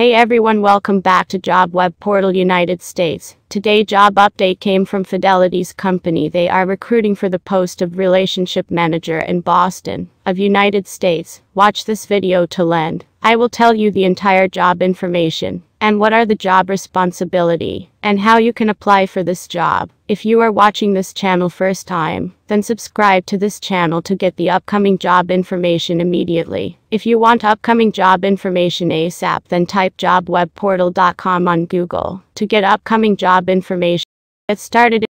Hey everyone, welcome back to Job Web Portal United States. Today job update came from Fidelity's company. They are recruiting for the post of relationship manager in Boston of United States. Watch this video to land. I will tell you the entire job information and what are the job responsibility and how you can apply for this job. If you are watching this channel first time, then subscribe to this channel to get the upcoming job information immediately. If you want upcoming job information ASAP, then type jobwebportal.com on Google to get upcoming job information. Get started.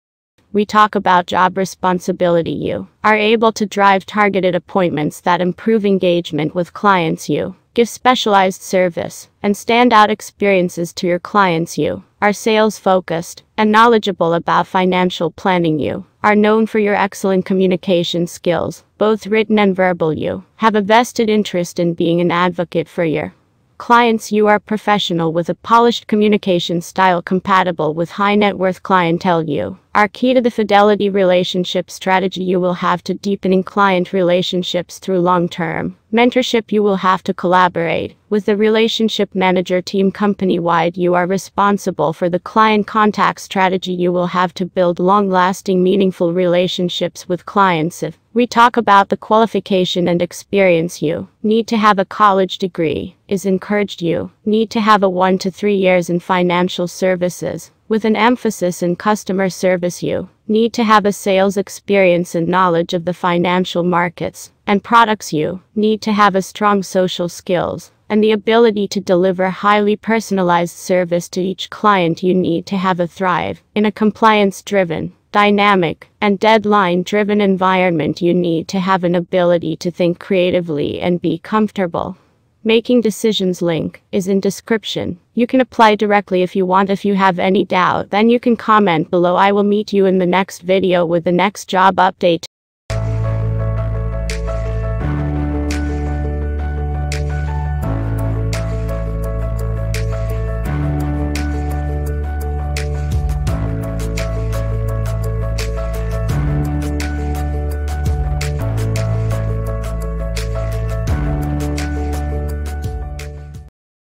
We talk about job responsibility. You are able to drive targeted appointments that improve engagement with clients. You give specialized service and standout experiences to your clients. You are sales focused and knowledgeable about financial planning. You are known for your excellent communication skills, both written and verbal. You have a vested interest in being an advocate for your clients you are professional with a polished communication style compatible with high net worth clientele. You are key to the fidelity relationship strategy you will have to deepening client relationships through long term mentorship. You will have to collaborate with the relationship manager team company wide. You are responsible for the client contact strategy. You will have to build long lasting meaningful relationships with clients if we talk about the qualification and experience you need to have a college degree is encouraged you need to have a 1 to 3 years in financial services with an emphasis in customer service you need to have a sales experience and knowledge of the financial markets and products you need to have a strong social skills and the ability to deliver highly personalized service to each client you need to have a thrive in a compliance driven dynamic, and deadline driven environment, you need to have an ability to think creatively and be comfortable. Making decisions link is in description. You can apply directly if you want. If you have any doubt, then you can comment below. I will meet you in the next video with the next job update.